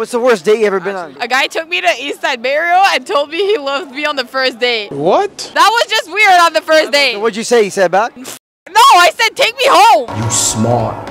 What's the worst date you ever been on? A guy took me to East Side Mario's and told me he loved me on the first date. What? That was just weird on the first date. What'd you say? He said back? No, I said take me home. You smart.